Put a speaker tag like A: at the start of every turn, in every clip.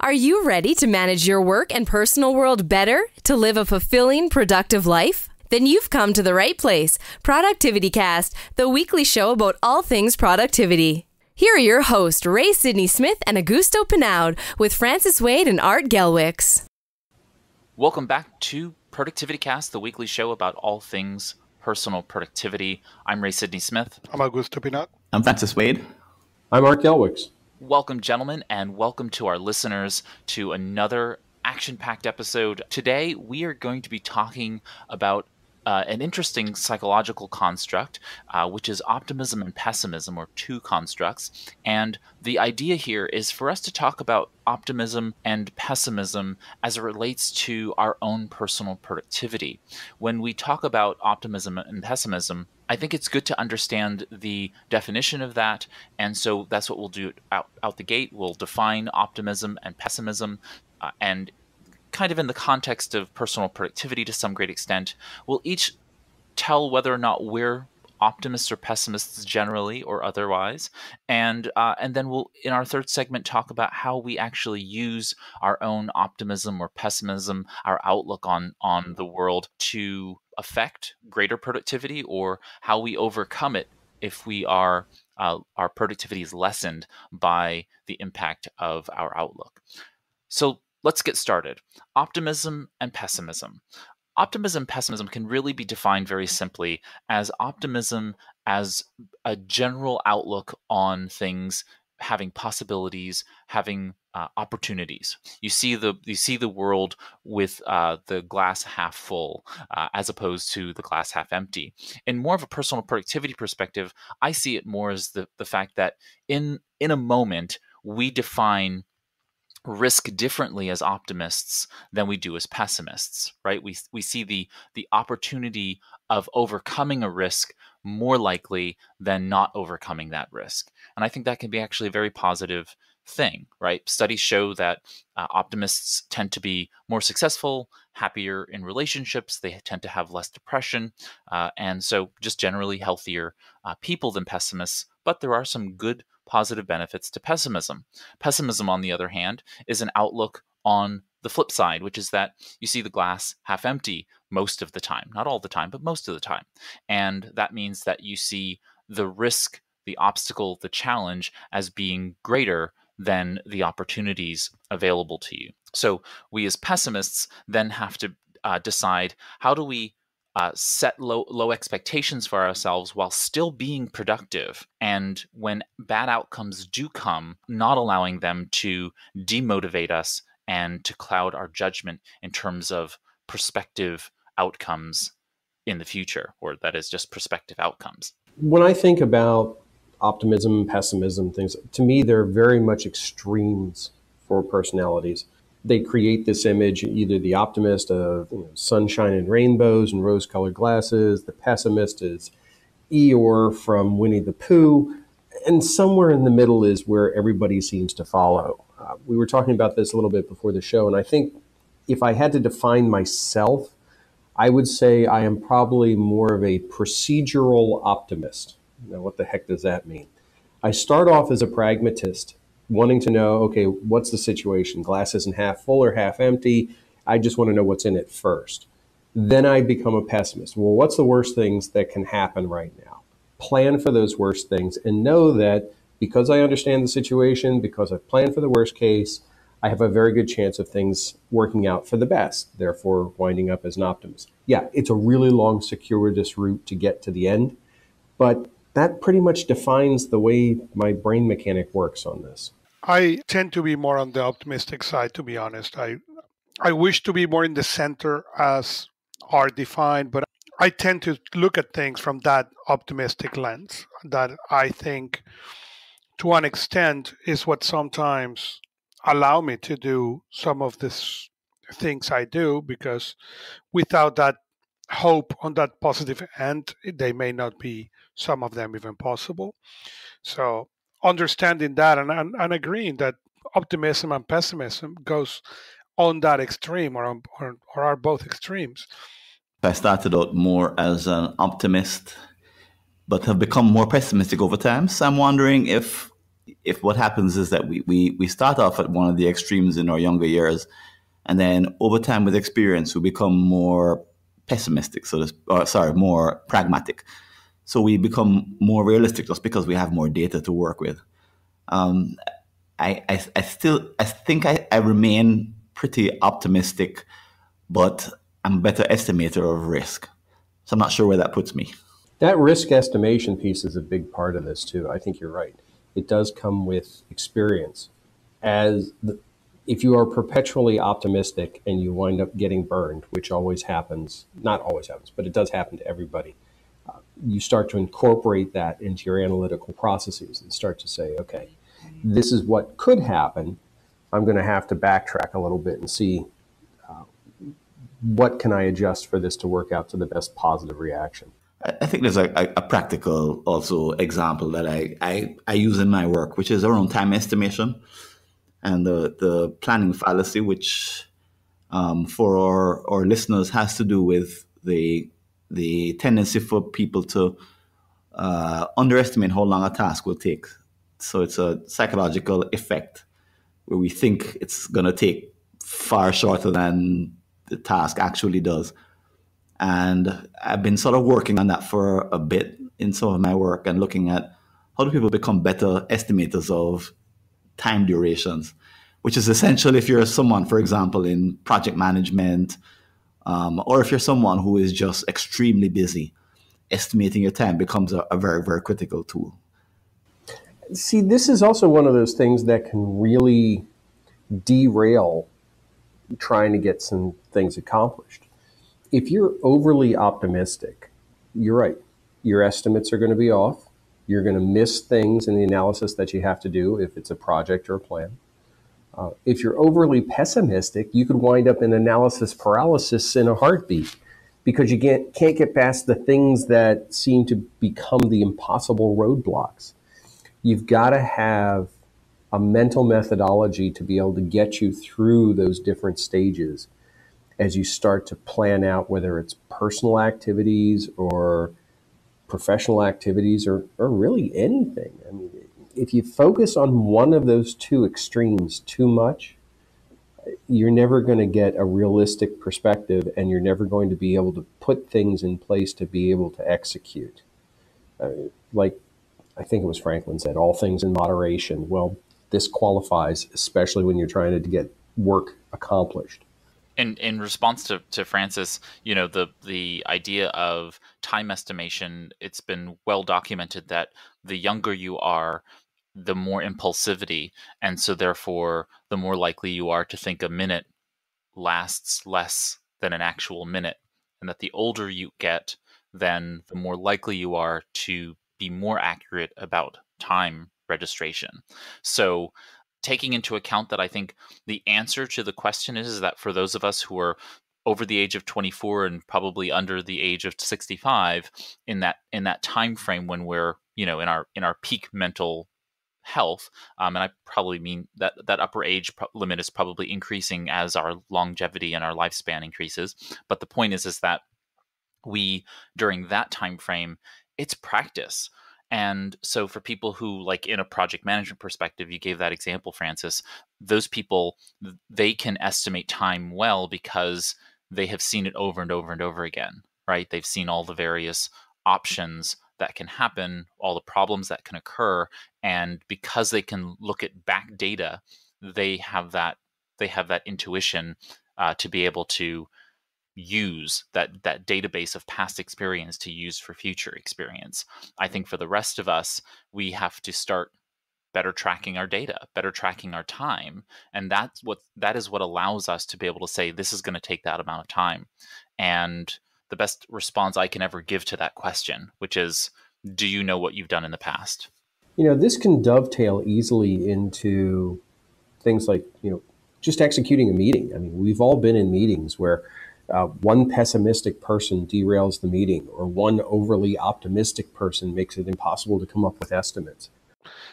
A: Are you ready to manage your work and personal world better to live a fulfilling, productive life? Then you've come to the right place. Productivity Cast, the weekly show about all things productivity. Here are your hosts, Ray Sidney Smith and Augusto Pinaud, with Francis Wade and Art Gelwicks.
B: Welcome back to Productivity Cast, the weekly show about all things personal productivity. I'm Ray Sidney Smith.
C: I'm Augusto Pinaud.
D: I'm Francis Wade.
E: I'm Art Gelwicks.
B: Welcome, gentlemen, and welcome to our listeners to another action packed episode. Today, we are going to be talking about uh, an interesting psychological construct, uh, which is optimism and pessimism, or two constructs. And the idea here is for us to talk about optimism and pessimism as it relates to our own personal productivity. When we talk about optimism and pessimism, I think it's good to understand the definition of that. And so that's what we'll do out, out the gate. We'll define optimism and pessimism. Uh, and kind of in the context of personal productivity to some great extent, we'll each tell whether or not we're optimists or pessimists generally or otherwise and uh, and then we'll in our third segment talk about how we actually use our own optimism or pessimism our outlook on on the world to affect greater productivity or how we overcome it if we are uh, our productivity is lessened by the impact of our outlook. So let's get started. Optimism and pessimism. Optimism and pessimism can really be defined very simply as optimism as a general outlook on things having possibilities, having uh, opportunities. You see the you see the world with uh, the glass half full uh, as opposed to the glass half empty. In more of a personal productivity perspective, I see it more as the the fact that in in a moment we define risk differently as optimists than we do as pessimists right we we see the the opportunity of overcoming a risk more likely than not overcoming that risk. And I think that can be actually a very positive thing, right? Studies show that uh, optimists tend to be more successful, happier in relationships, they tend to have less depression, uh, and so just generally healthier uh, people than pessimists. But there are some good positive benefits to pessimism. Pessimism, on the other hand, is an outlook on the flip side, which is that you see the glass half empty most of the time. Not all the time, but most of the time. And that means that you see the risk, the obstacle, the challenge as being greater than the opportunities available to you. So we as pessimists then have to uh, decide how do we uh, set low low expectations for ourselves while still being productive and when bad outcomes do come not allowing them to demotivate us and to cloud our judgment in terms of prospective outcomes in the future, or that is just prospective outcomes.
E: When I think about optimism, pessimism, things, to me, they're very much extremes for personalities. They create this image, either the optimist of you know, sunshine and rainbows and rose colored glasses, the pessimist is Eeyore from Winnie the Pooh, and somewhere in the middle is where everybody seems to follow. Uh, we were talking about this a little bit before the show, and I think if I had to define myself, I would say I am probably more of a procedural optimist. Now, what the heck does that mean? I start off as a pragmatist, wanting to know, okay, what's the situation? Glass isn't half full or half empty. I just want to know what's in it first. Then I become a pessimist. Well, what's the worst things that can happen right now? Plan for those worst things and know that because I understand the situation, because I've planned for the worst case, I have a very good chance of things working out for the best, therefore winding up as an optimist. Yeah, it's a really long, circuitous route to get to the end, but that pretty much defines the way my brain mechanic works on this.
C: I tend to be more on the optimistic side, to be honest. I I wish to be more in the center as are defined, but I tend to look at things from that optimistic lens that I think to an extent is what sometimes allow me to do some of these things I do because without that hope on that positive end, they may not be some of them even possible. So understanding that and, and, and agreeing that optimism and pessimism goes on that extreme or, or, or are both extremes.
D: I started out more as an optimist, but have become more pessimistic over time. So I'm wondering if if what happens is that we, we, we start off at one of the extremes in our younger years, and then over time with experience, we become more pessimistic, so or sorry, more pragmatic. So we become more realistic just because we have more data to work with. Um, I, I, I still I think I, I remain pretty optimistic, but I'm a better estimator of risk. So I'm not sure where that puts me.
E: That risk estimation piece is a big part of this too. I think you're right. It does come with experience. As the, if you are perpetually optimistic and you wind up getting burned, which always happens, not always happens, but it does happen to everybody, uh, you start to incorporate that into your analytical processes and start to say, okay, this is what could happen. I'm going to have to backtrack a little bit and see uh, what can I adjust for this to work out to the best positive reaction.
D: I think there's a, a, practical also example that I, I, I use in my work, which is around time estimation and the, the planning fallacy, which um, for our, our listeners has to do with the the tendency for people to uh, underestimate how long a task will take. So it's a psychological effect where we think it's going to take far shorter than the task actually does. And I've been sort of working on that for a bit in some of my work and looking at how do people become better estimators of time durations, which is essential if you're someone, for example, in project management, um, or if you're someone who is just extremely busy, estimating your time becomes a, a very, very critical tool.
E: See, this is also one of those things that can really derail trying to get some things accomplished. If you're overly optimistic, you're right. Your estimates are going to be off. You're going to miss things in the analysis that you have to do if it's a project or a plan. Uh, if you're overly pessimistic, you could wind up in analysis paralysis in a heartbeat because you can't, can't get past the things that seem to become the impossible roadblocks. You've got to have a mental methodology to be able to get you through those different stages as you start to plan out whether it's personal activities or professional activities or, or really anything. I mean, if you focus on one of those two extremes too much, you're never going to get a realistic perspective and you're never going to be able to put things in place to be able to execute. Uh, like I think it was Franklin said, all things in moderation. Well, this qualifies, especially when you're trying to get work accomplished
B: in in response to, to Francis, you know, the the idea of time estimation, it's been well documented that the younger you are, the more impulsivity, and so therefore the more likely you are to think a minute lasts less than an actual minute. And that the older you get, then the more likely you are to be more accurate about time registration. So taking into account that I think the answer to the question is, is that for those of us who are over the age of 24 and probably under the age of 65 in that in that time frame when we're you know in our in our peak mental health um, and i probably mean that that upper age limit is probably increasing as our longevity and our lifespan increases. But the point is is that we during that time frame it's practice and so for people who like in a project management perspective, you gave that example, Francis, those people they can estimate time well because they have seen it over and over and over again, right? They've seen all the various options that can happen, all the problems that can occur, and because they can look at back data, they have that they have that intuition uh, to be able to use that that database of past experience to use for future experience. I think for the rest of us, we have to start better tracking our data, better tracking our time, and that's what that is what allows us to be able to say this is going to take that amount of time. And the best response I can ever give to that question, which is do you know what you've done in the past?
E: You know, this can dovetail easily into things like, you know, just executing a meeting. I mean, we've all been in meetings where uh, one pessimistic person derails the meeting, or one overly optimistic person makes it impossible to come up with estimates.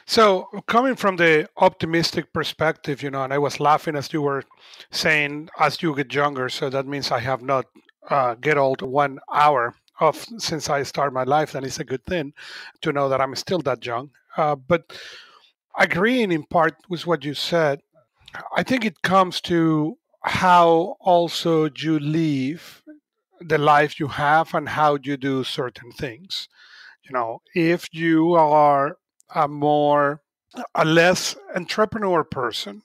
C: So, coming from the optimistic perspective, you know, and I was laughing as you were saying, as you get younger, so that means I have not uh, get old one hour of since I start my life, then it's a good thing to know that I'm still that young. Uh, but agreeing in part with what you said, I think it comes to how also you live the life you have and how you do certain things. You know, if you are a more a less entrepreneur person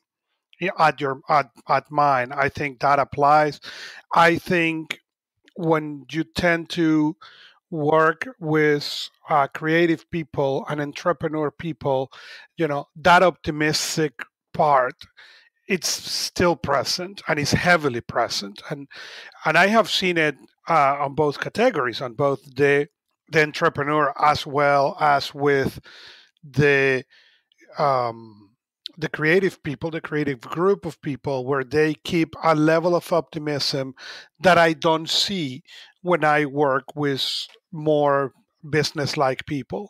C: at your at, at mine, I think that applies. I think when you tend to work with uh, creative people and entrepreneur people, you know, that optimistic part it's still present and is heavily present. And and i have seen it uh, on both categories on both the the entrepreneur as well as with the um, the creative people the creative group of people where they keep a level of optimism that i don't see when i work with more business like people.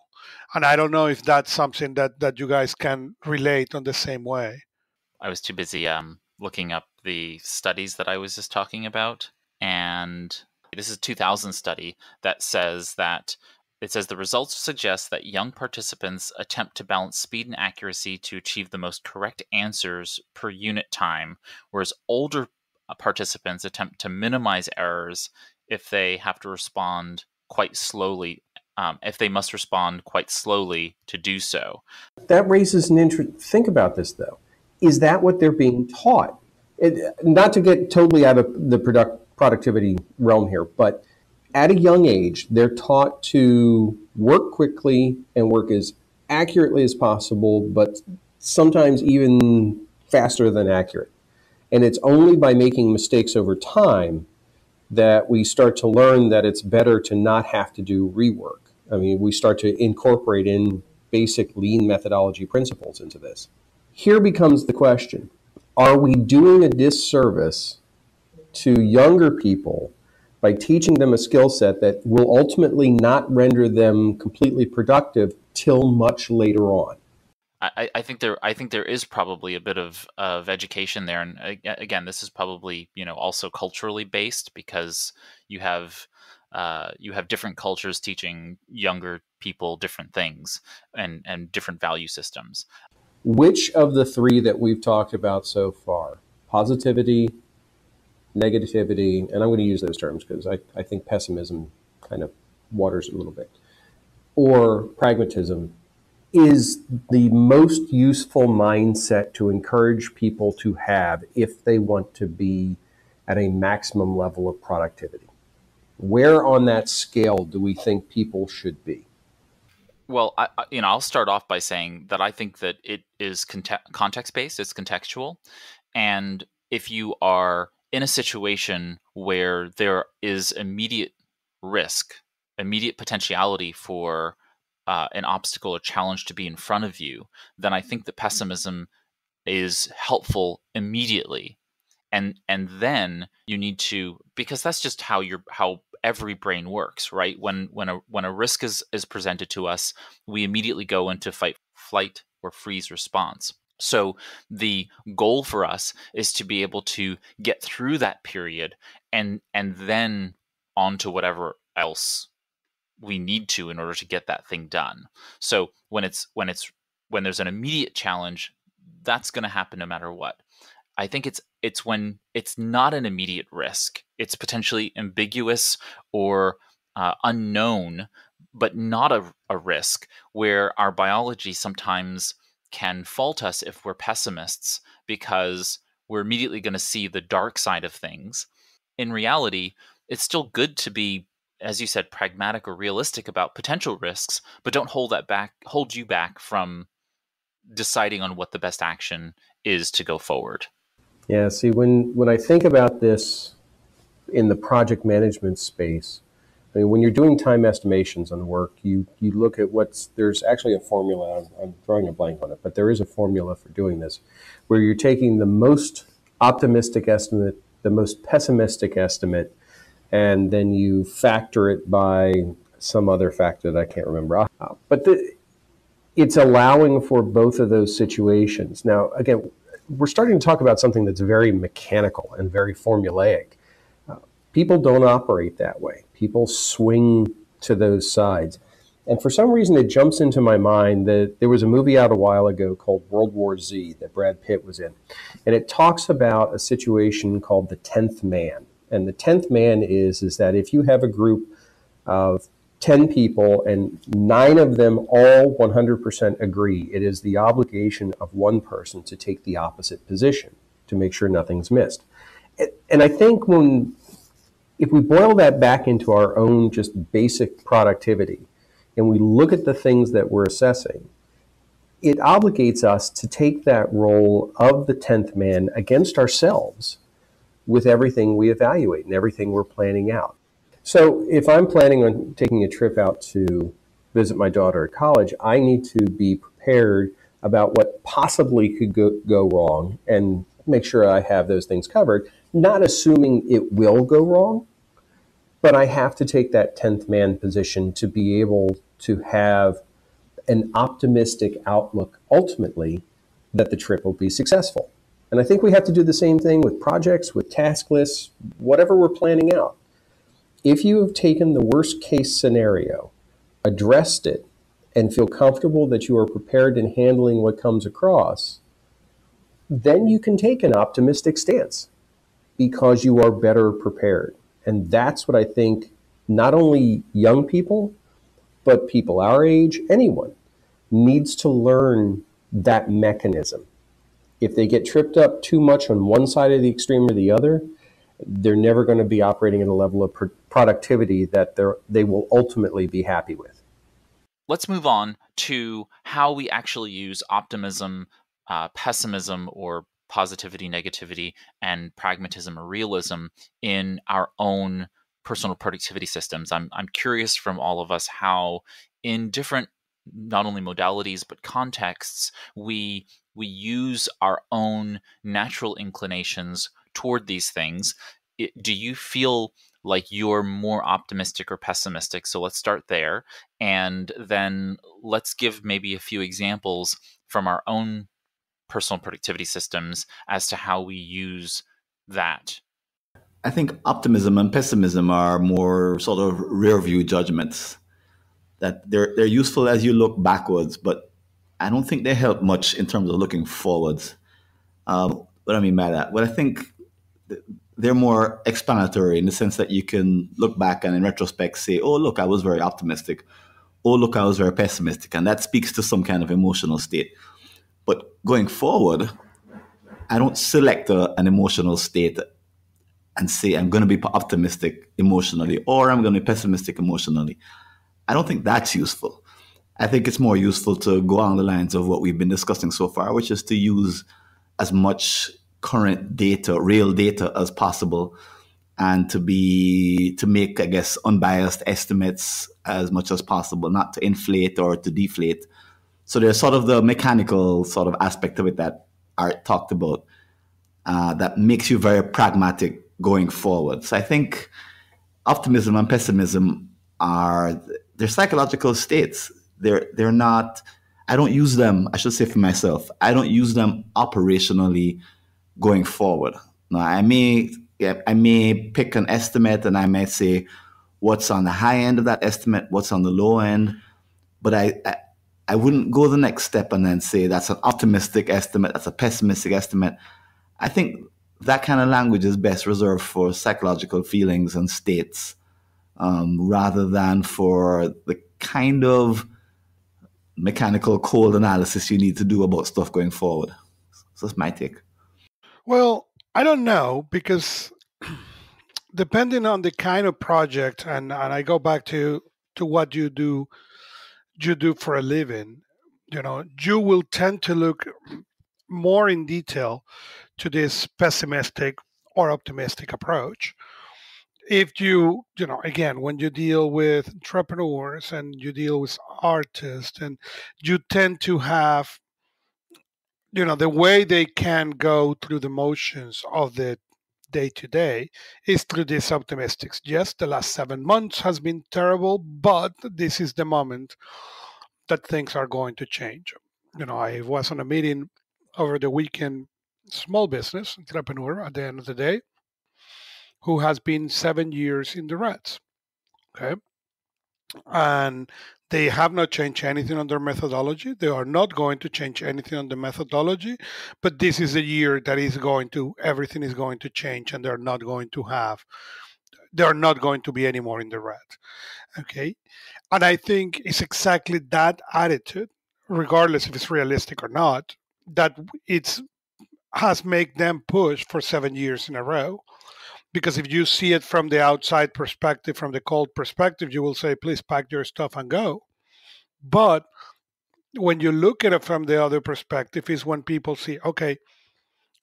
C: And i don't know if that's something that that you guys can relate on the same way
B: I was too busy um, looking up the studies that I was just talking about. And this is a 2000 study that says that it says the results suggest that young participants attempt to balance speed and accuracy to achieve the most correct answers per unit time, whereas older uh, participants attempt to minimize errors if they have to respond quite slowly, um, if they must respond quite slowly to do so.
E: That raises an interest. Think about this, though is that what they're being taught? It, not to get totally out of the product, productivity realm here, but at a young age, they're taught to work quickly and work as accurately as possible, but sometimes even faster than accurate. And it's only by making mistakes over time that we start to learn that it's better to not have to do rework. I mean, we start to incorporate in basic lean methodology principles into this. Here becomes the question Are we doing a disservice to younger people by teaching them a skill set that will ultimately not render them completely productive till much later on?
B: I, I, think there I think there is probably a bit of, of education there, and again, this is probably you know also culturally based because you have uh, you have different cultures teaching younger people different things and and different value systems.
E: Which of the three that we've talked about so far, positivity, negativity, and I'm going to use those terms because I, I think pessimism kind of waters it a little bit, or pragmatism, is the most useful mindset to encourage people to have if they want to be at a maximum level of productivity? Where on that scale do we think people should be?
B: Well, I, you know, I'll start off by saying that I think that it is context based. It's contextual, and if you are in a situation where there is immediate risk, immediate potentiality for uh, an obstacle or challenge to be in front of you, then I think that pessimism is helpful immediately, and and then you need to because that's just how your how every brain works, right? When when a when a risk is is presented to us, we immediately go into fight, flight, or freeze response. So the goal for us is to be able to get through that period and and then on to whatever else we need to in order to get that thing done. So when it's when it's when there's an immediate challenge, that's going to happen no matter what. I think it's it's when it's not an immediate risk. It's potentially ambiguous or uh, unknown, but not a, a risk where our biology sometimes can fault us if we're pessimists because we're immediately going to see the dark side of things. In reality, it's still good to be as you said pragmatic or realistic about potential risks, but don't hold that back hold you back from deciding on what the best action is to go forward.
E: Yeah, see, when, when I think about this in the project management space, I mean, when you're doing time estimations on work, you, you look at what's, there's actually a formula, I'm, I'm drawing a blank on it, but there is a formula for doing this, where you're taking the most optimistic estimate, the most pessimistic estimate, and then you factor it by some other factor that I can't remember. But the, it's allowing for both of those situations. Now, again, we're starting to talk about something that's very mechanical and very formulaic. People don't operate that way. People swing to those sides. And for some reason, it jumps into my mind that there was a movie out a while ago called World War Z that Brad Pitt was in. And it talks about a situation called the 10th man. And the 10th man is, is that if you have a group of 10 people and nine of them all 100% agree, it is the obligation of one person to take the opposite position to make sure nothing's missed. And I think when, if we boil that back into our own just basic productivity, and we look at the things that we're assessing, it obligates us to take that role of the 10th man against ourselves with everything we evaluate and everything we're planning out. So if I'm planning on taking a trip out to visit my daughter at college, I need to be prepared about what possibly could go, go wrong and make sure I have those things covered, not assuming it will go wrong, but I have to take that 10th man position to be able to have an optimistic outlook ultimately that the trip will be successful. And I think we have to do the same thing with projects, with task lists, whatever we're planning out. If you have taken the worst case scenario, addressed it, and feel comfortable that you are prepared in handling what comes across, then you can take an optimistic stance because you are better prepared. And that's what I think not only young people, but people our age, anyone, needs to learn that mechanism. If they get tripped up too much on one side of the extreme or the other, they're never going to be operating at a level of productivity that they will ultimately be happy with.
B: Let's move on to how we actually use optimism, uh, pessimism, or positivity, negativity, and pragmatism or realism in our own personal productivity systems. I'm, I'm curious from all of us how, in different not only modalities but contexts, we we use our own natural inclinations toward these things. It, do you feel like you're more optimistic or pessimistic? So let's start there, and then let's give maybe a few examples from our own personal productivity systems as to how we use that.
D: I think optimism and pessimism are more sort of rear view judgments. That they're they're useful as you look backwards, but I don't think they help much in terms of looking forwards. Um, what I mean by that, but I think they're more explanatory in the sense that you can look back and in retrospect say, "Oh, look, I was very optimistic," "Oh, look, I was very pessimistic," and that speaks to some kind of emotional state. But going forward, I don't select a, an emotional state and say I'm going to be optimistic emotionally or I'm going to be pessimistic emotionally. I don't think that's useful. I think it's more useful to go on the lines of what we've been discussing so far, which is to use as much current data, real data as possible, and to be to make, I guess, unbiased estimates as much as possible, not to inflate or to deflate. So there's sort of the mechanical sort of aspect of it that Art talked about uh, that makes you very pragmatic going forward. So I think optimism and pessimism are they're psychological states. They're they're not. I don't use them. I should say for myself. I don't use them operationally going forward. Now I may yeah, I may pick an estimate and I may say what's on the high end of that estimate, what's on the low end, but I, I I wouldn't go the next step and then say that's an optimistic estimate, that's a pessimistic estimate. I think that kind of language is best reserved for psychological feelings and states um, rather than for the kind of mechanical cold analysis you need to do about stuff going forward. So that's my take.
C: Well, I don't know because depending on the kind of project, and, and I go back to, to what you do, you do for a living, you know, you will tend to look more in detail to this pessimistic or optimistic approach. If you you know again when you deal with entrepreneurs and you deal with artists and you tend to have you know the way they can go through the motions of the day to day is through this optimistics yes the last seven months has been terrible but this is the moment that things are going to change you know i was on a meeting over the weekend small business entrepreneur at the end of the day who has been seven years in the Reds. Okay. And They have not changed anything on their methodology. They are not going to change anything on the methodology, but this is a year that is going to everything is going to change, and they're not going to have they're not going to be anymore in the red. Okay, and I think it's exactly that attitude, regardless if it's realistic or not, that it's has made them push for seven years in a row because if you see it from the outside perspective, from the cold perspective, you will say, please pack your stuff and go. But when you look at it from the other perspective, is when people see, okay,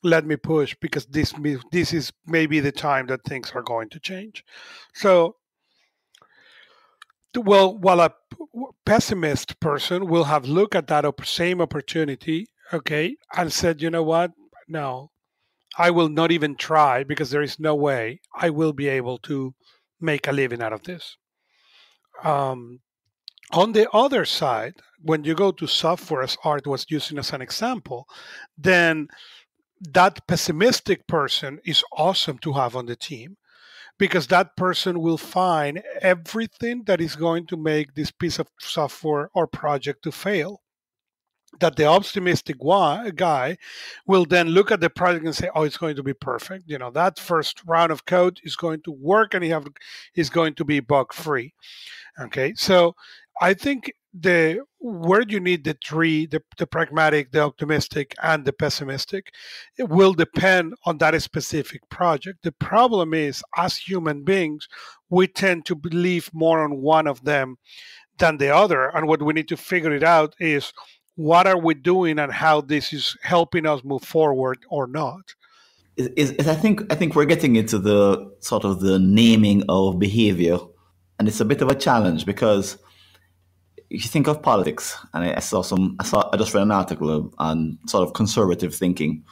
C: let me push because this this is maybe the time that things are going to change. So, well, while a pessimist person will have looked at that same opportunity, okay, and said, you know what, no, I will not even try because there is no way I will be able to make a living out of this. Um, on the other side, when you go to software, as Art was using as an example, then that pessimistic person is awesome to have on the team because that person will find everything that is going to make this piece of software or project to fail that the optimistic guy will then look at the project and say, "Oh, it's going to be perfect." You know, that first round of code is going to work, and he have is going to be bug free. Okay, so I think the where you need the three, the, the pragmatic, the optimistic, and the pessimistic, it will depend on that specific project. The problem is, as human beings, we tend to believe more on one of them than the other, and what we need to figure it out is what are we doing and how this is helping us move forward or not
D: is, is, I think I think we're getting into the sort of the naming of behavior, and it's a bit of a challenge because if you think of politics, and I, saw some, I saw I just read an article on sort of conservative thinking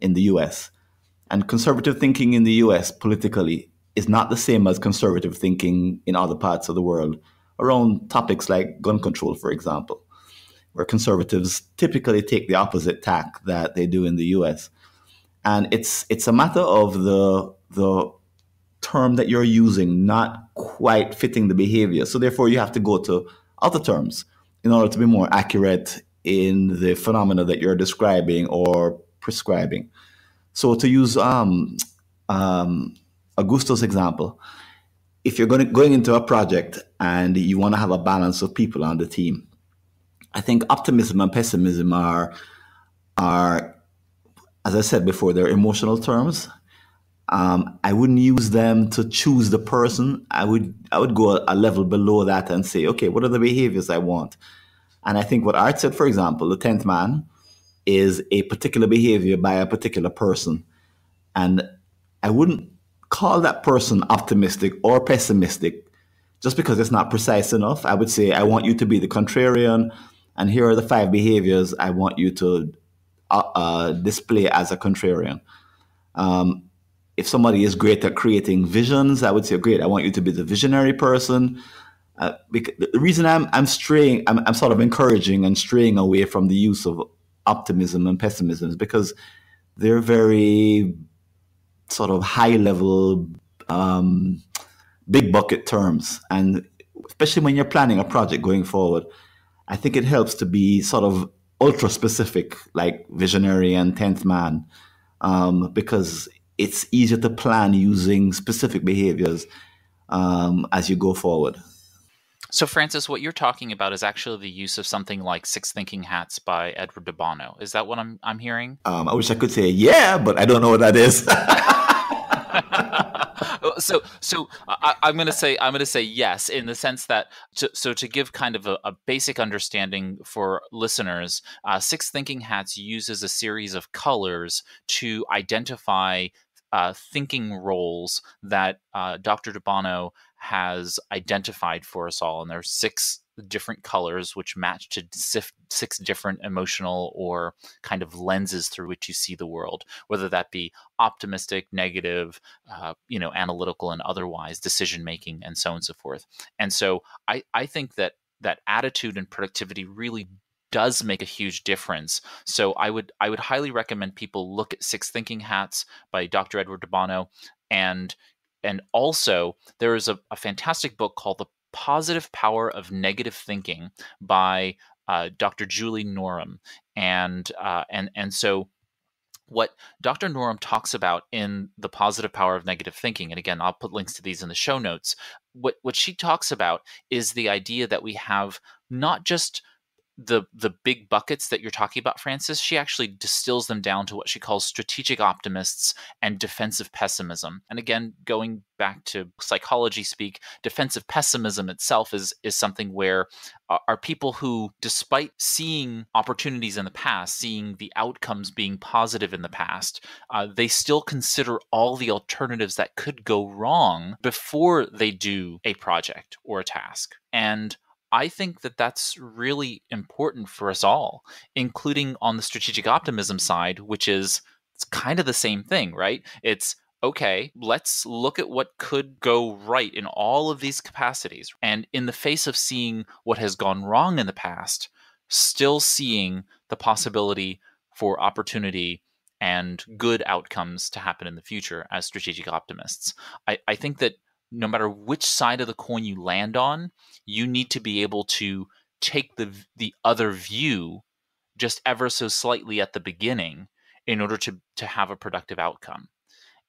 D: in the U.S. and conservative thinking in the U.S. politically is not the same as conservative thinking in other parts of the world around topics like gun control, for example where conservatives typically take the opposite tack that they do in the US. And it's it's a matter of the the term that you're using not quite fitting the behavior. So therefore you have to go to other terms in order to be more accurate in the phenomena that you're describing or prescribing. So to use um, um, Augusto's example, if you're going, to, going into a project and you want to have a balance of people on the team, I think optimism and pessimism are are, as I said before, they're emotional terms. Um, I wouldn't use them to choose the person. I would I would go a, a level below that and say, okay, what are the behaviors I want? And I think what Art said, for example, the tenth man is a particular behavior by a particular person, and I wouldn't call that person optimistic or pessimistic just because it's not precise enough. I would say I want you to be the contrarian and here are the five behaviors I want you to uh, uh, display as a contrarian. Um, if somebody is great at creating visions, I would say, great, I want you to be the visionary person. Uh, the reason I'm, I'm straying, I'm, I'm sort of encouraging and straying away from the use of optimism and pessimism is because they're very sort of high level, um, big bucket terms. And especially when you're planning a project going forward, I think it helps to be sort of ultra specific, like visionary and tenth man, um, because it's easier to plan using specific behaviors um, as you go forward.
B: So, Francis, what you're talking about is actually the use of something like Six Thinking Hats by Edward de Bono. Is that what I'm I'm hearing?
D: Um, I wish I could say yeah, but I don't know what that is.
B: so so I, am going to say I'm going to say yes in the sense that to, so to give kind of a, a basic understanding for listeners, uh, Six Thinking Hats uses a series of colors to identify uh, thinking roles that uh, Dr. De Bono has identified for us all, and there are six different colors which match to six different emotional or kind of lenses through which you see the world whether that be optimistic negative uh, you know analytical and otherwise decision making and so on and so forth and so i i think that that attitude and productivity really does make a huge difference. So I would I would highly recommend people look at Six Thinking Hats by Dr. Edward de Bono and and also there is a, a fantastic book called the Positive Power of Negative Thinking by uh, Dr. Julie Norem. And, uh, and, and so what Dr. Norem talks about in The Positive Power of Negative Thinking, and again, I'll put links to these in the show notes, what, what she talks about is the idea that we have not just the the big buckets that you're talking about francis she actually distills them down to what she calls strategic optimists and defensive pessimism. And again going back to psychology speak defensive pessimism itself is is something where uh, are people who despite seeing opportunities in the past seeing the outcomes being positive in the past uh, they still consider all the alternatives that could go wrong before they do a project or a task. And I think that that's really important for us all, including on the strategic optimism side, which is it's kind of the same thing, right? It's okay, let's look at what could go right in all of these capacities. And in the face of seeing what has gone wrong in the past, still seeing the possibility for opportunity and good outcomes to happen in the future as strategic optimists. I, I think that no matter which side of the coin you land on, you need to be able to take the the other view just ever so slightly at the beginning in order to to have a productive outcome.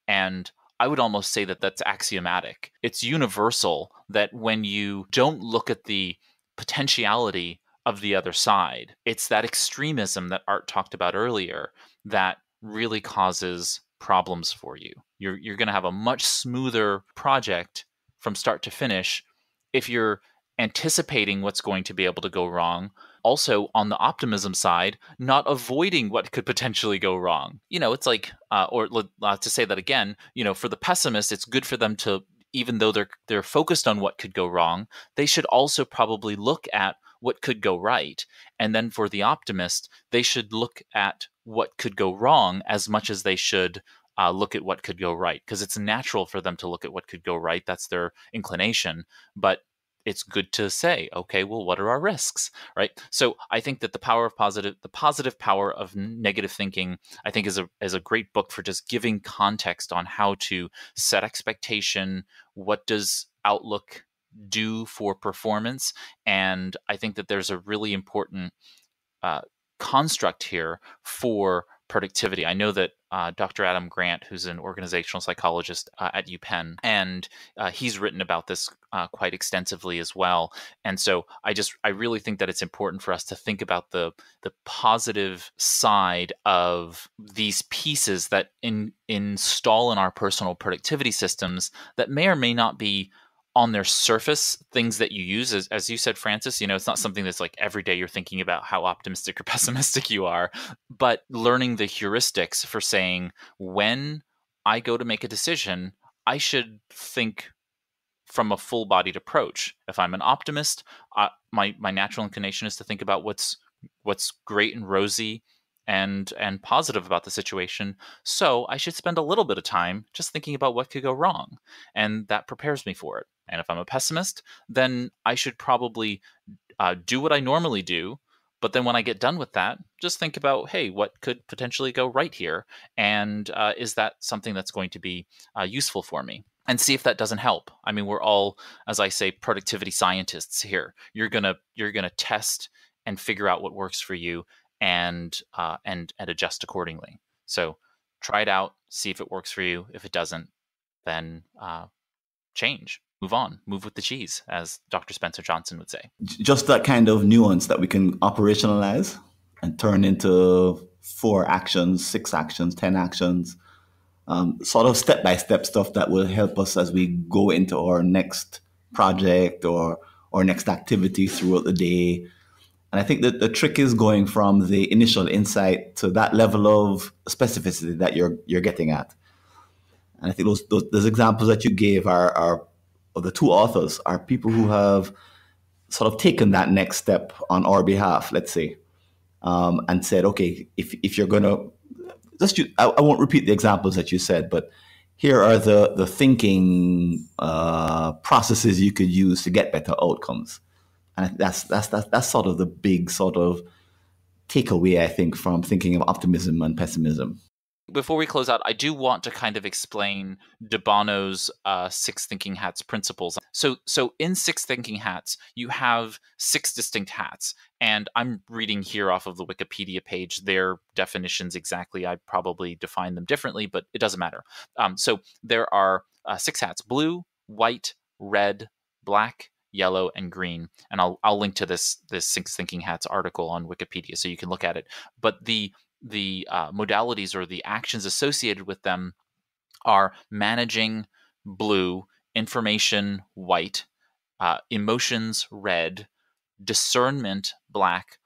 B: And I would almost say that that's axiomatic. It's universal that when you don't look at the potentiality of the other side, it's that extremism that Art talked about earlier that really causes problems for you. You're you're going to have a much smoother project from start to finish if you're anticipating what's going to be able to go wrong. Also, on the optimism side, not avoiding what could potentially go wrong. You know, it's like, uh, or uh, to say that again, you know, for the pessimist, it's good for them to, even though they're they're focused on what could go wrong, they should also probably look at what could go right. And then for the optimist, they should look at what could go wrong as much as they should uh, look at what could go right because it's natural for them to look at what could go right. That's their inclination. But it's good to say, okay, well, what are our risks, right? So I think that the power of positive, the positive power of negative thinking, I think is a is a great book for just giving context on how to set expectation. What does outlook do for performance? And I think that there's a really important uh, construct here for productivity. I know that uh, Dr. Adam Grant, who's an organizational psychologist uh, at UPenn, and uh, he's written about this uh, quite extensively as well. And so I just I really think that it's important for us to think about the the positive side of these pieces that in, install in our personal productivity systems that may or may not be on their surface things that you use as, as you said francis you know it's not something that's like every day you're thinking about how optimistic or pessimistic you are but learning the heuristics for saying when i go to make a decision i should think from a full bodied approach. If i'm an optimist my my natural inclination is to think about what's what's great and rosy and and positive about the situation so i should spend a little bit of time just thinking about what could go wrong and that prepares me for it and if I'm a pessimist, then I should probably uh, do what I normally do. But then when I get done with that, just think about, hey, what could potentially go right here? And uh, is that something that's going to be uh, useful for me? And see if that doesn't help. I mean, we're all, as I say, productivity scientists here. You're gonna you're gonna test and figure out what works for you, and uh, and and adjust accordingly. So try it out, see if it works for you. If it doesn't, then uh, change move on, move with the cheese, as Dr. Spencer Johnson would say.
D: Just that kind of nuance that we can operationalize and turn into four actions, six actions, 10 actions, um, sort of step by step stuff that will help us as we go into our next project or or next activity throughout the day. And I think that the trick is going from the initial insight to that level of specificity that you're you're getting at. And I think those, those, those examples that you gave are, are or the two authors are people who have sort of taken that next step on our behalf, let's say, um, and said, okay, if, if you're going to, just you, I, I, won't repeat the examples that you said, but here are the, the thinking uh, processes you could use to get better outcomes. And that's, that's, that's, that's sort of the big sort of takeaway, I think, from thinking of optimism and pessimism.
B: Before we close out, I do want to kind of explain de Bono's uh, six thinking hats principles. So, so in six thinking hats, you have six distinct hats, and I'm reading here off of the Wikipedia page their definitions exactly. I probably define them differently, but it doesn't matter. Um, so there are uh, six hats: blue, white, red, black, yellow, and green. And I'll I'll link to this this six thinking hats article on Wikipedia so you can look at it. But the the uh, modalities or the actions associated with them are managing blue, information white, uh, emotions red, discernment black,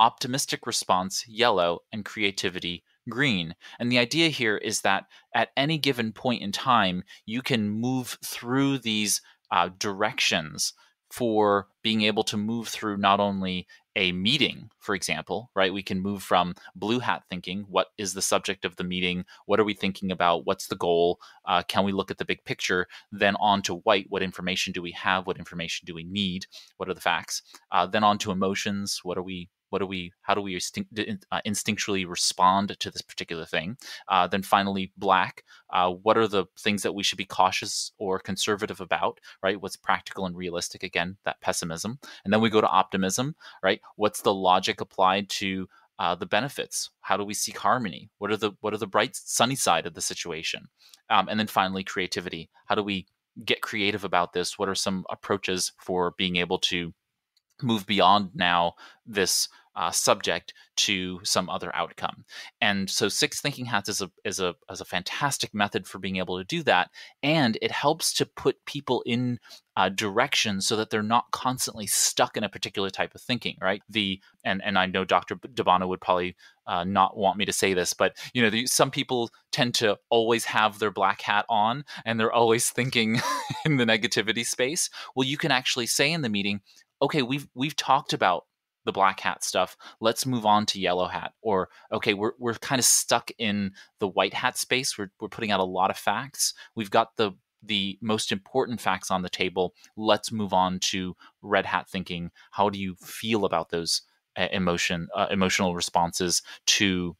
B: optimistic response yellow, and creativity green. And the idea here is that at any given point in time, you can move through these uh, directions for being able to move through not only a meeting, for example, right? We can move from blue hat thinking, what is the subject of the meeting? What are we thinking about? What's the goal? Uh, can we look at the big picture? Then on to white, what information do we have? What information do we need? What are the facts? Uh, then on to emotions, what are we what do we how do we uh, instinctually respond to this particular thing? Uh, then finally black uh, what are the things that we should be cautious or conservative about right? What's practical and realistic again that pessimism. And then we go to optimism right? What's the logic applied to uh, the benefits? How do we seek harmony? What are the what are the bright sunny side of the situation? Um, and then finally creativity. How do we get creative about this? What are some approaches for being able to move beyond now this uh, subject to some other outcome. And so Six Thinking Hats is a is a is a fantastic method for being able to do that, and it helps to put people in uh, direction so that they're not constantly stuck in a particular type of thinking, right? The and and I know Dr. de Bono would probably uh, not want me to say this, but you know, the, some people tend to always have their black hat on, and they're always thinking in the negativity space. Well, you can actually say in the meeting, okay, we've we've talked about the black hat stuff. Let's move on to yellow hat. Or okay, we're we're kind of stuck in the white hat space. We're we're putting out a lot of facts. We've got the the most important facts on the table. Let's move on to red hat thinking. How do you feel about those emotion uh, emotional responses to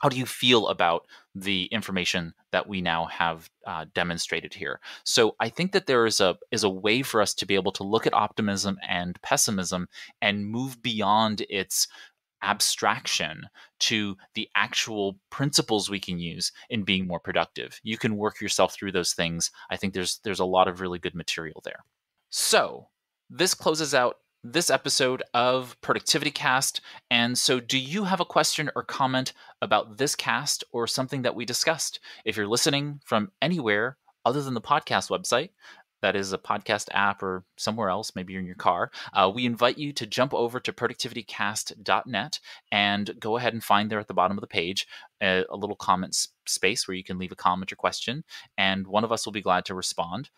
B: how do you feel about the information that we now have uh, demonstrated here? So i think that there is a is a way for us to be able to look at optimism and pessimism and move beyond its abstraction to the actual principles we can use in being more productive. You can work yourself through those things. I think there's there's a lot of really good material there. So this closes out this episode of Productivity Cast. And so, do you have a question or comment about this cast or something that we discussed? If you're listening from anywhere other than the podcast website, that is a podcast app or somewhere else, maybe you're in your car, uh, we invite you to jump over to productivitycast.net and go ahead and find there at the bottom of the page a, a little comment space where you can leave a comment or question, and one of us will be glad to respond.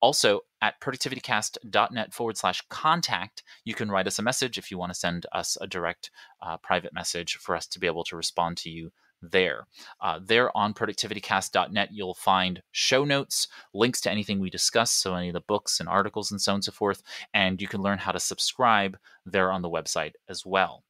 B: Also, at productivitycast.net forward slash contact, you can write us a message if you want to send us a direct uh, private message for us to be able to respond to you there. Uh, there on productivitycast.net, you'll find show notes, links to anything we discuss, so any of the books and articles and so on and so forth, and you can learn how to subscribe there on the website as well.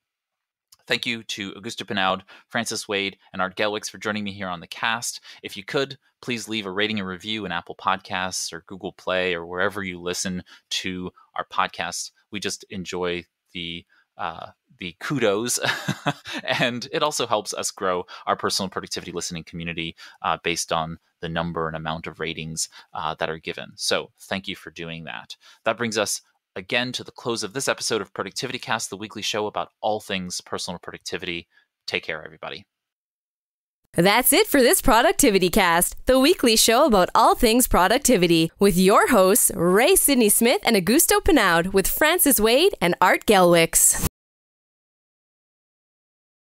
B: Thank you to Augusto Pinaud, Francis Wade, and Art Gelwicks for joining me here on the cast. If you could, please leave a rating and review in Apple Podcasts or Google Play or wherever you listen to our podcasts. We just enjoy the uh, the kudos, and it also helps us grow our personal productivity listening community uh, based on the number and amount of ratings uh, that are given. So, thank you for doing that. That brings us again to the close of this episode of Productivity Cast, the weekly show about all things personal productivity. Take care, everybody.
A: That's it for this Productivity Cast, the weekly show about all things productivity, with your hosts, Ray Sidney Smith and Augusto Pinaud, with Francis Wade and Art Gelwicks.